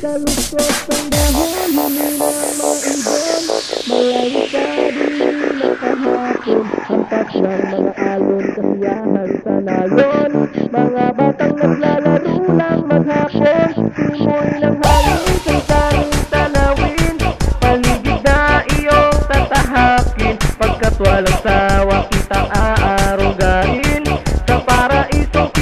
Kalusot ang dahon Minamaindan Malayo sa di nakahapon Hampak ng mga alon Kasiyahan sa nalon Mga batang naglalaro lang maghapon Tumoy lang halin sa isang tanawin Paligid na iyong tatahakin Pagkat walang sawa kitang aarugain Sa paraisong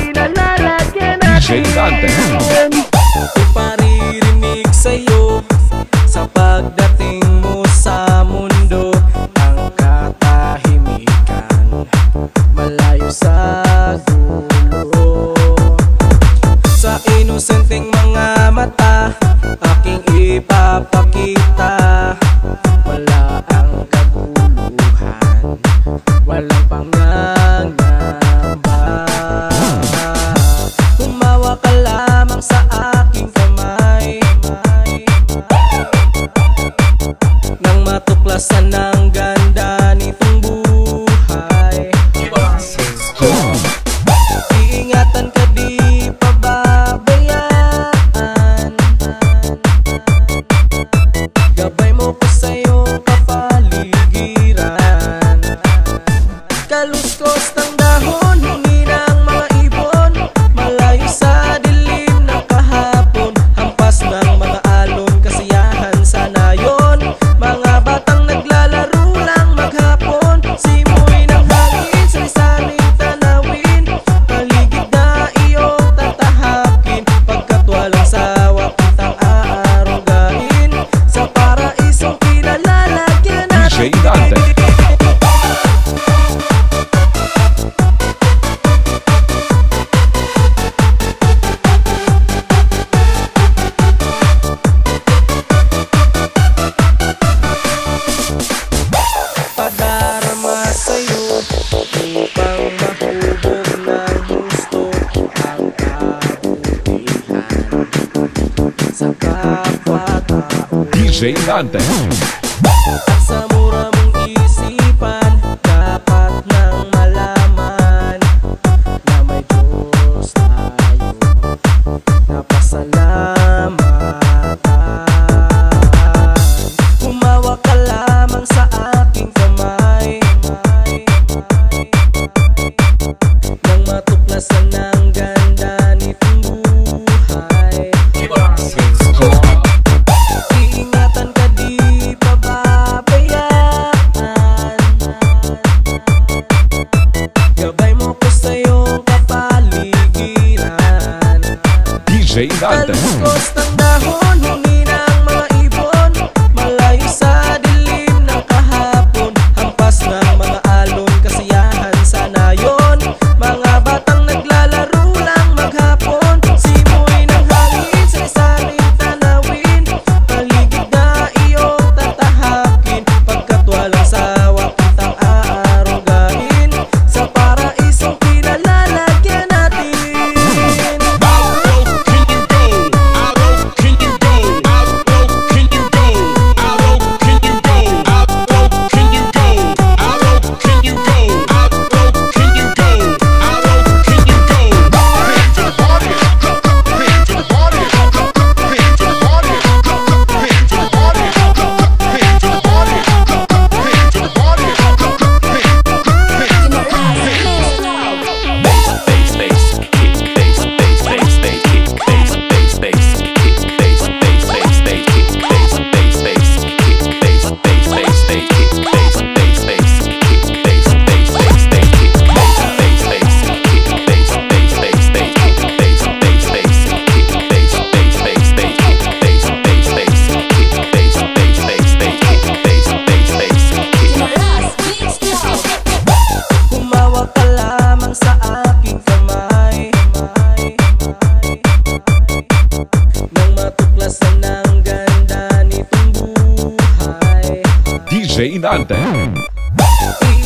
ipadarama sa'yo Upang mahubog na gusto ang kabutihan Sa kapwa tao DJ Nante Sa DJ Nada. oportunidad.